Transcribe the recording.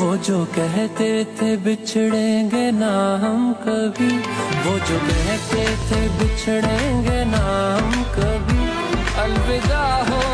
वो जो कहते थे बिछड़ेंगे ना हम कभी। वो जो कहते थे बिछड़ेंगे ना हम कभी। अलविदा हो